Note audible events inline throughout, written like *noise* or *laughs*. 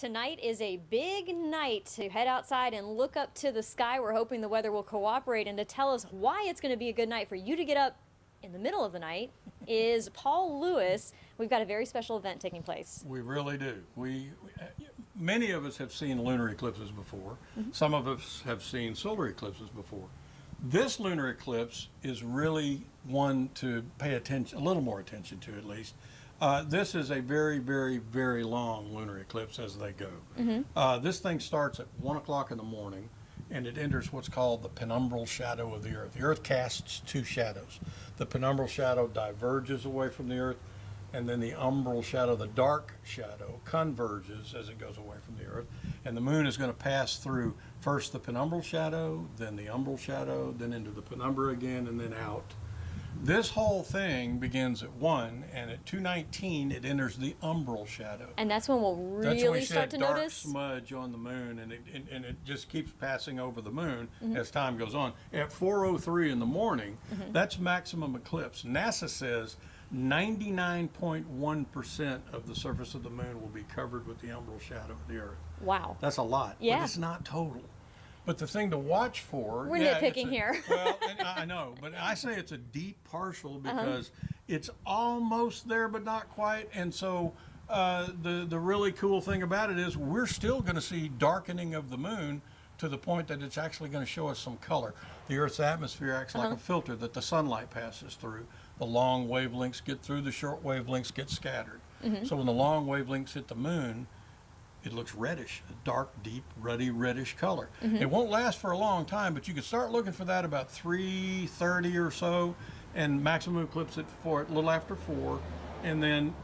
Tonight is a big night to head outside and look up to the sky. We're hoping the weather will cooperate and to tell us why it's going to be a good night for you to get up in the middle of the night is Paul Lewis. We've got a very special event taking place. We really do. We many of us have seen lunar eclipses before. Mm-hmm. Some of us have seen solar eclipses before. This lunar eclipse is really one to pay attention, a little more attention to at least. Uh, this is a very, very, very long lunar eclipse as they go. Uh, this thing starts at one o'clock in the morning, and it enters what's called the penumbral shadow of the Earth. The Earth casts two shadows. The penumbral shadow diverges away from the Earth, and then the umbral shadow, the dark shadow, converges as it goes away from the Earth. And the moon is going to pass through first the penumbral shadow, then the umbral shadow, then into the penumbra again, and then out. This whole thing begins at 1, and at 219 it enters the umbral shadow. And that's when we'll That's when really we see start that to dark notice. smudge on the moon, and it, and, and it just keeps passing over the moon Mm-hmm. as time goes on. At 4:03 in the morning, Mm-hmm. that's maximum eclipse. NASA says 99.1 percent of the surface of the moon will be covered with the umbral shadow of the Earth. Wow. That's a lot, Yeah. but it's not total. But the thing to watch for. We're yeah, nitpicking a- here. *laughs* well, and I know, but I say it's a deep partial Uh-huh. because it's almost there, but not quite. And so uh, the the really cool thing about it is we're still going to see darkening of the moon to the point that it's actually going to show us some color. The Earth's atmosphere acts Uh-huh. like a filter that the sunlight passes through. The long wavelengths get through, the short wavelengths get scattered. Mm-hmm. So when the long wavelengths hit the moon, it looks reddish, a dark, deep, ruddy, reddish color. Mm-hmm. It won't last for a long time, but you can start looking for that about 3:30 or so, and maximum eclipse at four, a little after four, and then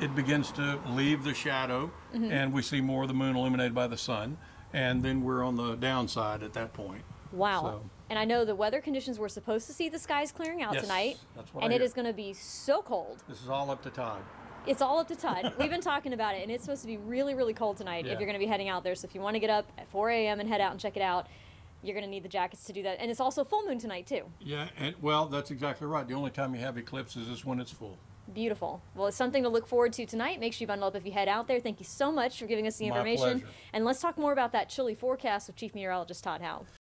it begins to leave the shadow, Mm-hmm. and we see more of the moon illuminated by the sun, and then we're on the downside at that point. Wow. So- And I know the weather conditions we're supposed to see the skies clearing out Yes, tonight. and it is going to be so cold. This is all up to Todd. It's all up to Todd. *laughs* We've been talking about it, and it's supposed to be really, really cold tonight Yeah. if you're going to be heading out there. So if you want to get up at 4 a.m. and head out and check it out, you're going to need the jackets to do that. And it's also full moon tonight, too. Yeah, and well, that's exactly right. The only time you have eclipses is when it's full. Beautiful. Well, it's something to look forward to tonight. Make sure you bundle up if you head out there. Thank you so much for giving us the My information. pleasure. And let's talk more about that chilly forecast with Chief Meteorologist Todd Howe.